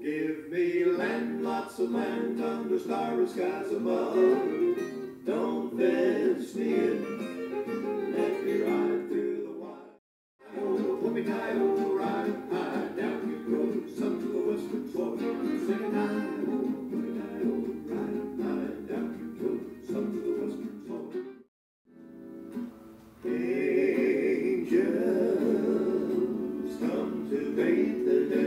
Give me land, lots of land under starry skies above. Don't fence me in. Let me ride through the wild. Put me tight oh, over right high down your road, some to the western slope. Sing it high. Oh, Angels come to bathe the day.